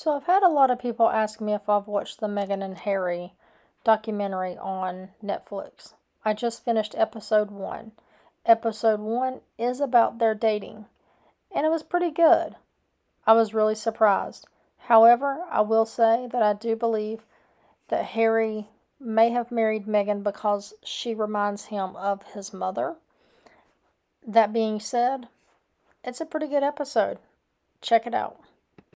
So I've had a lot of people ask me if I've watched the Meghan and Harry documentary on Netflix. I just finished episode one. Episode one is about their dating, and it was pretty good. I was really surprised. However, I will say that I do believe that Harry may have married Meghan because she reminds him of his mother. That being said, it's a pretty good episode. Check it out.